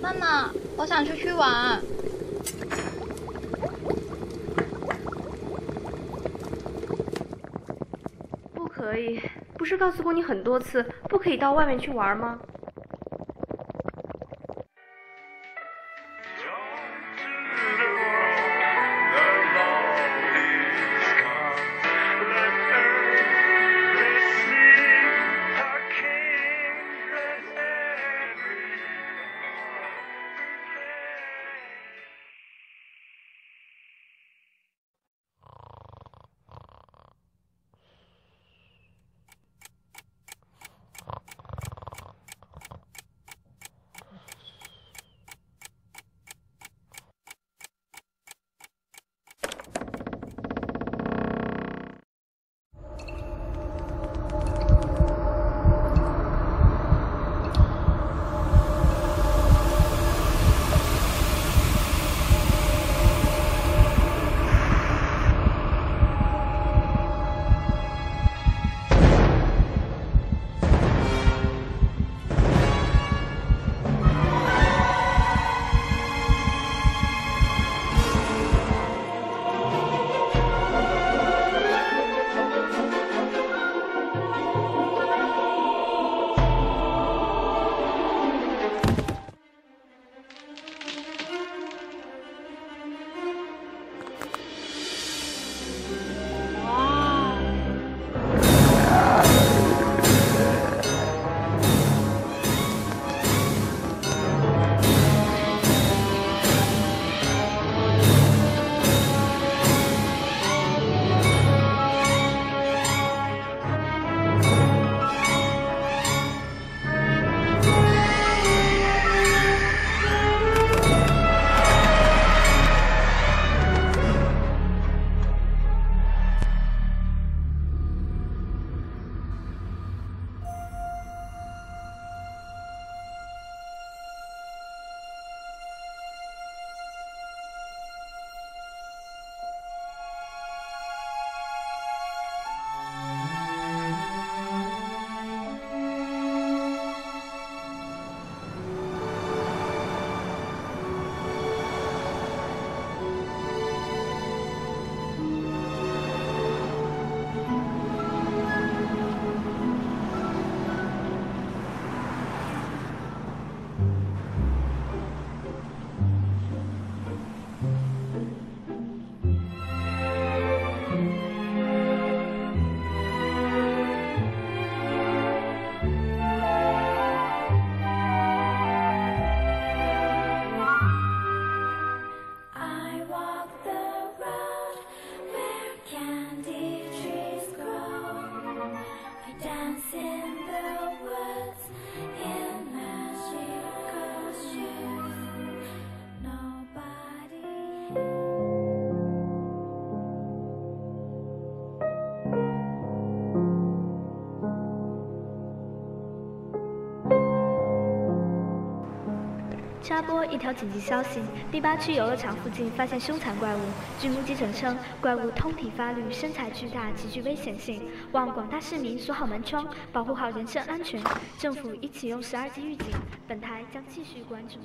妈妈，我想出去玩。不可以，不是告诉过你很多次，不可以到外面去玩吗？插播一条紧急消息：第八区游乐场附近发现凶残怪物。据目击者称，怪物通体发绿，身材巨大，极具危险性。望广大市民锁好门窗，保护好人身安全。政府已启用十二级预警，本台将继续关注。